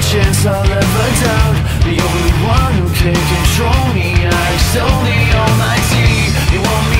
chance I'll ever doubt The only one who can control me I extol the almighty You want me